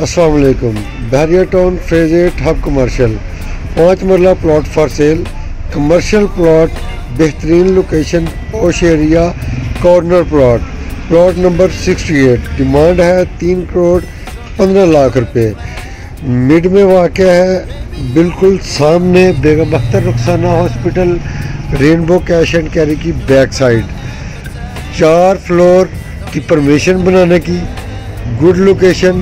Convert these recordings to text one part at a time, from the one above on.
السلام علیکم۔ Bahria town phase eight hub commercial پانچ مرلہ plot for sale. Commercial plot, بہترین location, posh area, corner plot. Plot number sixty eight demand ہے تین کروڑ پندرہ لاکھ روپے۔ مڈ میں واقع ہے، بالکل سامنے Begum Akhtar Rukhsana hospital. Rainbow cash and carry کی بیک سائڈ۔ چار فلور کی پرمیشن بنانے کی۔ گڈ لوکیشن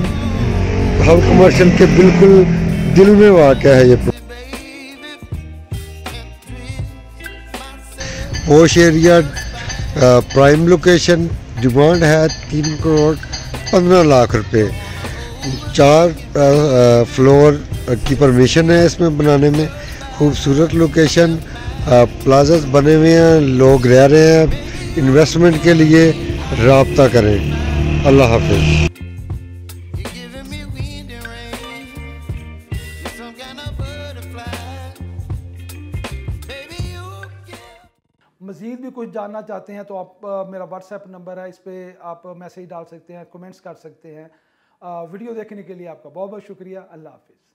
ہب کمرشل کے بالکل دل میں واقع ہے یہ۔ پوش ایریا پرائم لوکیشن ڈیمانڈ ہے تین کروڑ پندرہ لاکھ روپے۔ چار فلور کی پرمیشن ہے اس میں بنانے میں۔ خوبصورت لوکیشن پلازز بنے ہوئے ہیں، لوگ رہ رہے ہیں۔ انویسٹمنٹ کے لیے رابطہ کریں۔ اللہ حافظ۔ مزید بھی کچھ جاننا چاہتے ہیں تو آپ میرا واٹس ایپ نمبر ہے، اس پہ آپ میسیج ڈال سکتے ہیں، کمنٹس کر سکتے ہیں ویڈیو دیکھنے کے لیے آپ کا بہت بہت شکریہ، اللہ حافظ۔